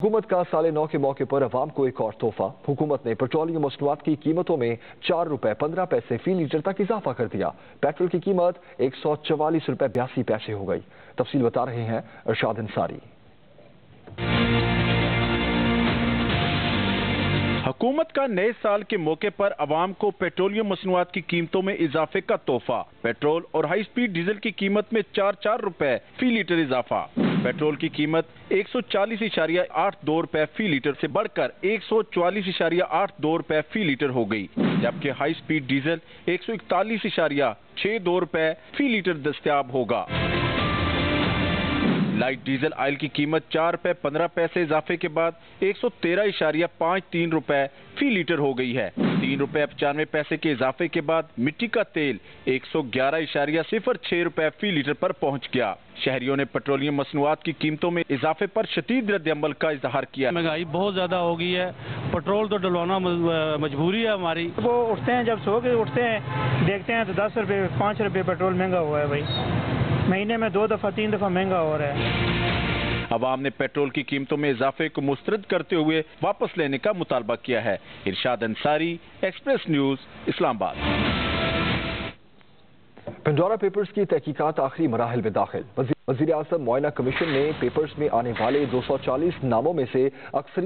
हुकूमत का साले नौ के मौके पर अवाम को एक और तोहफा। हुकूमत ने पेट्रोलियम मसनूआत की कीमतों में चार रुपए पंद्रह पैसे फ़ी लीटर तक इजाफा कर दिया। पेट्रोल की कीमत एक सौ चवालीस रुपए बयासी पैसे हो गई। तफसील बता रहे हैं अरशाद अंसारी। हुकूमत का नए साल के मौके पर अवाम को पेट्रोलियम मसनूआत की कीमतों में इजाफे का तोहफा। पेट्रोल और हाई स्पीड डीजल की कीमत में चार चार रुपए फ़ी लीटर इजाफा। पेट्रोल की कीमत एक सौ चालीस इशारिया आठ दो रुपए फ़ी लीटर से बढ़कर एक सौ चौवालीस इशारिया आठ दो रुपए फ़ी लीटर हो गई, जबकि हाई स्पीड डीजल एक सौ इकतालीस इशारिया छह दो रुपए फ़ी लीटर दस्तियाब होगा। लाइट डीजल ऑयल की कीमत चार रुपए पंद्रह पैसे इजाफे के बाद एक सौ तेरह इशारिया पाँच तीन रुपए फ़ी लीटर हो गई है। तीन रुपए पचानवे पैसे के इजाफे के बाद मिट्टी का तेल एक सौ ग्यारह इशारिया सिफर छह रुपए फ़ी लीटर पर पहुँच गया। शहरियों ने पेट्रोलियम मसनूआत की कीमतों में इजाफे पर शदीद रद्द अमल का इजहार किया। महँगाई बहुत ज़्यादा हो गई है। पेट्रोल तो डलवाना मजबूरी है हमारी। वो उठते हैं जब सो के उठते हैं देखते हैं तो दस रुपये पाँच रुपये पेट्रोल महँगा हुआ है भाई। महीने में दो दफ़ा तीन दफ़ा महँगा हो रहा है। आवाम ने पेट्रोल की कीमतों में इजाफे को मुस्तरद करते हुए वापस लेने का मुतालबा किया है। Irshad Ansari express news Islamabad. Pandora papers की तहकीकत आखिरी मराहल में दाखिल। वजी अजम मुआयना कमीशन ने पेपर्स में आने वाले 240 नामों में से अक्सर